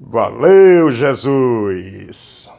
Valeu, Jesus!